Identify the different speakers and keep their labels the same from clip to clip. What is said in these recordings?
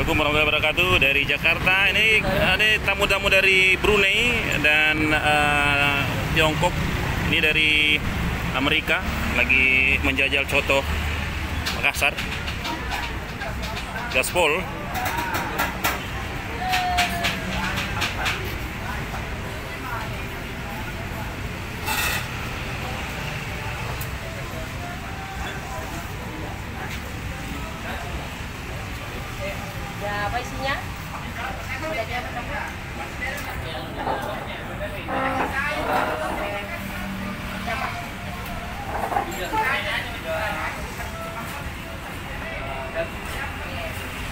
Speaker 1: Assalamualaikum warahmatullahi wabarakatuh dari Jakarta. Ini ada tamu-tamu dari Brunei dan eh, Tiongkok. Ini dari Amerika lagi menjajal coto Makassar. Gaspol.
Speaker 2: Ya, apa isinya?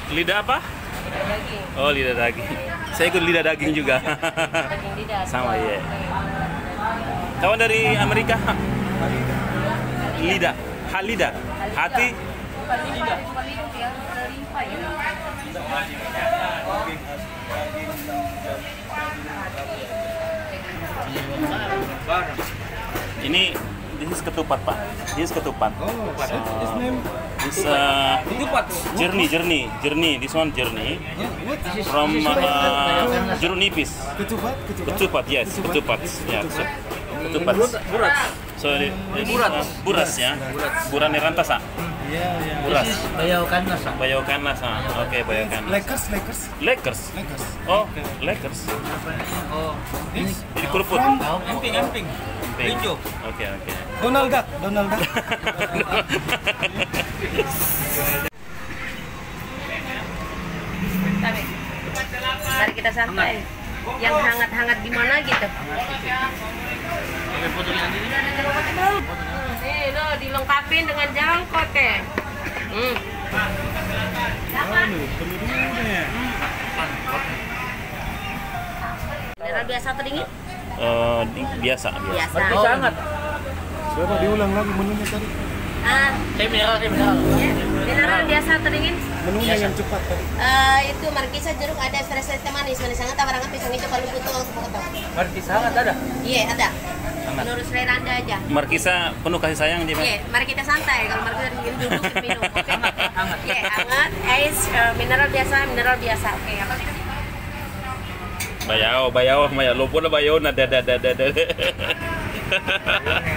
Speaker 1: Lidah apa?
Speaker 2: Daging,
Speaker 1: Oh, lidah daging. Saya ikut lidah daging juga.
Speaker 2: daging lidah.
Speaker 1: Sama, iya. Kawan dari Amerika. Lidah. Halida. Hati.
Speaker 2: Bukan bukan ya, ada limpa ya.
Speaker 1: Ini this is ketupat, Pak. This is ketupat.
Speaker 3: Oh, name?
Speaker 1: This uh,
Speaker 3: Ketupat.
Speaker 1: journey, journey, journey. This one journey from uh, jeruk nipis.
Speaker 3: Ketupat, ketupat.
Speaker 1: Ketupat, yes, ketupat. Ya, so, ketupat.
Speaker 4: Burat.
Speaker 1: So, di- di-
Speaker 4: Burat.
Speaker 1: uh, buras ya. Buran rantasa.
Speaker 3: Iya, iya.
Speaker 1: Buras.
Speaker 4: Bayau kanas. ah.
Speaker 1: Bayokanas. ah. Oke, bayokanas.
Speaker 3: Lakers, Lakers,
Speaker 1: Lakers.
Speaker 3: Lakers.
Speaker 1: Oh, Lakers.
Speaker 4: Oh,
Speaker 3: This
Speaker 1: Jadi keruput.
Speaker 4: emping emping. Hijau.
Speaker 1: Oke, oke.
Speaker 3: Donald Duck, Donald Duck.
Speaker 2: Mari kita santai. Yang hangat-hangat gimana gitu?
Speaker 4: Ini.
Speaker 2: Nih, lo dilengkapin dengan jangkot ya. Hmm. Mineral biasa atau dingin?
Speaker 1: Eh, di- biasa, biasa.
Speaker 2: Biasa.
Speaker 4: Bisa hangat.
Speaker 3: Coba diulang lagi menunya tadi.
Speaker 2: Ah,
Speaker 4: mineral, saya mineral.
Speaker 2: ya. Mineral biasa atau dingin?
Speaker 3: Menunya yang cepat tadi.
Speaker 2: Eh, itu markisa jeruk ada espresso teh manis manis hangat tabarangan pisang hijau kalau butuh langsung potong.
Speaker 4: Mari bisa hangat ada.
Speaker 2: Iya ada.
Speaker 1: Hangat.
Speaker 2: Menurut selera anda aja.
Speaker 1: Markisa penuh kasih sayang dia.
Speaker 2: Iya, mari kita santai. Kalau mari kita dingin duduk kita minum. Oke.
Speaker 4: Hangat.
Speaker 2: Iya, hangat. Es eh, mineral biasa, mineral biasa. Oke, apa sih?
Speaker 1: Bayao, bayao, maya lupa na bayo na da da da da da.